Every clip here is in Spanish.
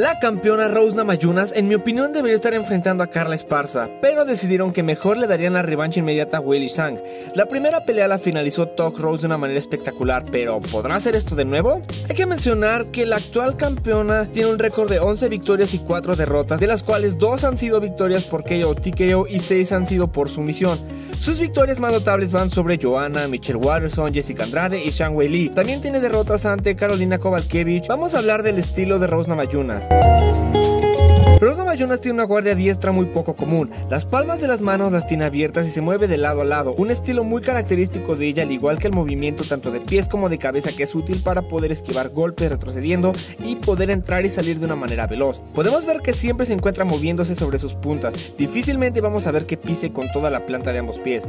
La campeona Rose Namayunas, en mi opinión, debería estar enfrentando a Carla Esparza, pero decidieron que mejor le darían la revancha inmediata a Willy Sang. La primera pelea la finalizó Talk Rose de una manera espectacular, pero ¿podrá hacer esto de nuevo? Hay que mencionar que la actual campeona tiene un récord de 11 victorias y 4 derrotas, de las cuales 2 han sido victorias por KO TKO y 6 han sido por sumisión. Sus victorias más notables van sobre Joanna, Michelle Watterson, Jessica Andrade y Shang Wei Lee. También tiene derrotas ante Carolina Kovalkiewicz. Vamos a hablar del estilo de Rose Namayunas. Rosa Mayunas tiene una guardia diestra muy poco común. Las palmas de las manos las tiene abiertas y se mueve de lado a lado, un estilo muy característico de ella, al igual que el movimiento tanto de pies como de cabeza que es útil para poder esquivar golpes retrocediendo y poder entrar y salir de una manera veloz. Podemos ver que siempre se encuentra moviéndose sobre sus puntas, difícilmente vamos a ver que pise con toda la planta de ambos pies.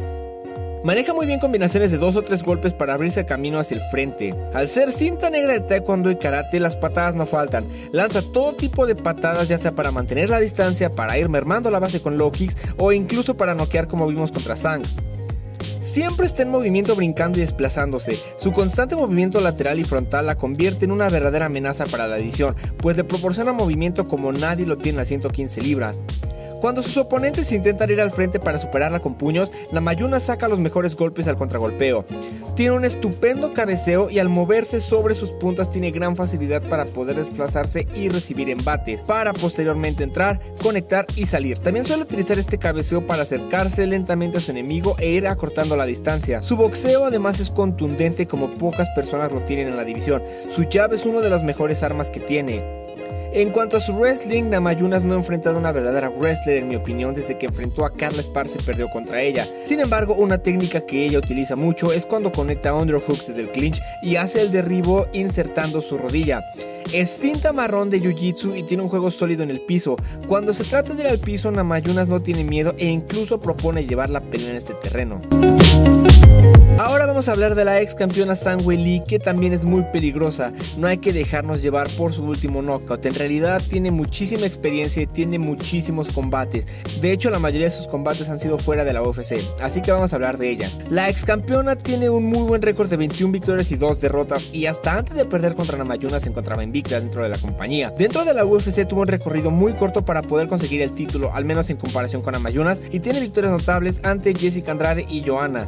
Maneja muy bien combinaciones de dos o tres golpes para abrirse camino hacia el frente. Al ser cinta negra de taekwondo y karate, las patadas no faltan. Lanza todo tipo de patadas, ya sea para mantener la distancia, para ir mermando la base con low kicks o incluso para noquear como vimos contra Sang. Siempre está en movimiento brincando y desplazándose. Su constante movimiento lateral y frontal la convierte en una verdadera amenaza para la edición, pues le proporciona movimiento como nadie lo tiene a 115 libras. Cuando sus oponentes intentan ir al frente para superarla con puños, la Mayuna saca los mejores golpes al contragolpeo. Tiene un estupendo cabeceo y al moverse sobre sus puntas tiene gran facilidad para poder desplazarse y recibir embates, para posteriormente entrar, conectar y salir. También suele utilizar este cabeceo para acercarse lentamente a su enemigo e ir acortando la distancia. Su boxeo además es contundente como pocas personas lo tienen en la división. Su jab es una de las mejores armas que tiene. En cuanto a su wrestling, Namayunas no ha enfrentado a una verdadera wrestler en mi opinión desde que enfrentó a Carla Esparza y perdió contra ella. Sin embargo, una técnica que ella utiliza mucho es cuando conecta underhooks desde el clinch y hace el derribo insertando su rodilla. Es cinta marrón de Jiu-Jitsu y tiene un juego sólido en el piso. Cuando se trata de ir al piso, Namayunas no tiene miedo e incluso propone llevar la pelea en este terreno. Ahora vamos a hablar de la ex campeona Wei Lee que también es muy peligrosa. No hay que dejarnos llevar por su último knockout. En realidad tiene muchísima experiencia y tiene muchísimos combates. De hecho la mayoría de sus combates han sido fuera de la UFC. Así que vamos a hablar de ella. La ex campeona tiene un muy buen récord de 21 victorias y 2 derrotas. Y hasta antes de perder contra Namayuna se encontraba invicta dentro de la compañía. Dentro de la UFC tuvo un recorrido muy corto para poder conseguir el título, al menos en comparación con Namayunas. Y tiene victorias notables ante Jessica Andrade y Joanna.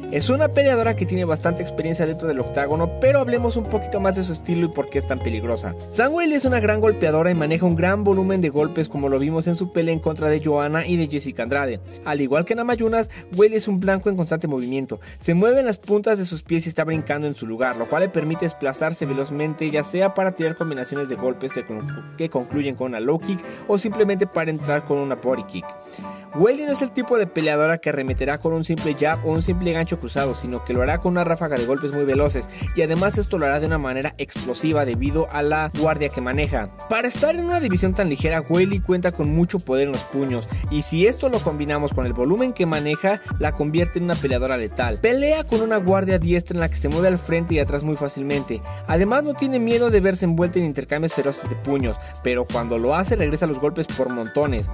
Es una peleadora que tiene bastante experiencia dentro del octágono, pero hablemos un poquito más de su estilo y por qué es tan peligrosa. Samuel es una gran golpeadora y maneja un gran volumen de golpes como lo vimos en su pelea en contra de Joanna y de Jessica Andrade. Al igual que en Amayunas, Wiley es un blanco en constante movimiento. Se mueve en las puntas de sus pies y está brincando en su lugar, lo cual le permite desplazarse velozmente ya sea para tirar combinaciones de golpes que, que concluyen con una low kick o simplemente para entrar con una body kick. Welly no es el tipo de peleadora que arremeterá con un simple jab o un simple gancho cruzado, sino que lo hará con una ráfaga de golpes muy veloces y además esto lo hará de una manera explosiva debido a la guardia que maneja. Para estar en una división tan ligera, Welly cuenta con mucho poder en los puños y si esto lo combinamos con el volumen que maneja, la convierte en una peleadora letal. Pelea con una guardia diestra en la que se mueve al frente y atrás muy fácilmente. Además no tiene miedo de verse envuelta en intercambios feroces de puños, pero cuando lo hace regresa los golpes por montones.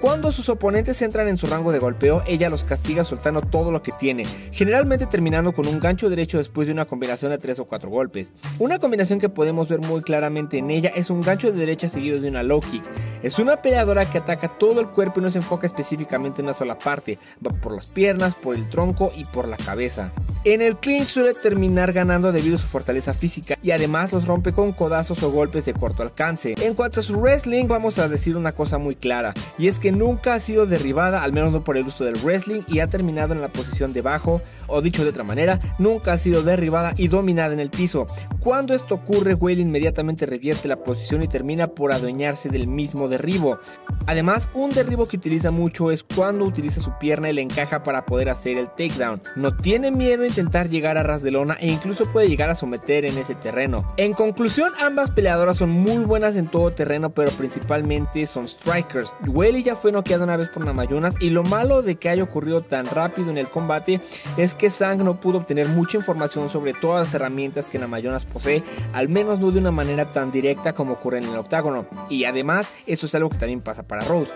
Cuando sus oponentes entran en su rango de golpeo, ella los castiga soltando todo lo que tiene, generalmente terminando con un gancho derecho después de una combinación de 3 o 4 golpes. Una combinación que podemos ver muy claramente en ella es un gancho de derecha seguido de una low kick. Es una peleadora que ataca todo el cuerpo y no se enfoca específicamente en una sola parte, va por las piernas, por el tronco y por la cabeza. En el clinch suele terminar ganando debido a su fortaleza física y además los rompe con codazos o golpes de corto alcance. En cuanto a su wrestling, vamos a decir una cosa muy clara, y es que nunca ha sido derribada, al menos no por el uso del wrestling, y ha terminado en la posición de bajo, o dicho de otra manera, nunca ha sido derribada y dominada en el piso. Cuando esto ocurre, Whale inmediatamente revierte la posición y termina por adueñarse del mismo derribo. Además, un derribo que utiliza mucho es cuando utiliza su pierna y le encaja para poder hacer el takedown. No tiene miedo a intentar llegar a ras de lona e incluso puede llegar a someter en ese terreno. En conclusión, ambas peleadoras son muy buenas en todo terreno, pero principalmente son strikers. Whaley ya fue noqueado una vez por Namayunas y lo malo de que haya ocurrido tan rápido en el combate es que Sang no pudo obtener mucha información sobre todas las herramientas que Namayunas posee, al menos no de una manera tan directa como ocurre en el octágono. Y además, eso es algo que también pasa para Rose.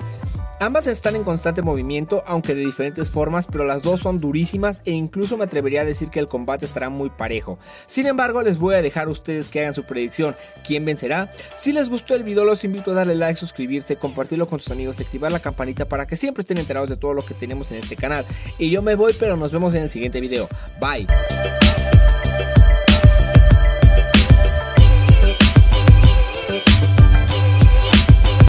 Ambas están en constante movimiento, aunque de diferentes formas, pero las dos son durísimas e incluso me atrevería a decir que el combate estará muy parejo. Sin embargo, les voy a dejar a ustedes que hagan su predicción. ¿Quién vencerá? Si les gustó el video, los invito a darle like, suscribirse, compartirlo con sus amigos y activar la campanita para que siempre estén enterados de todo lo que tenemos en este canal. Y yo me voy, pero nos vemos en el siguiente video. Bye.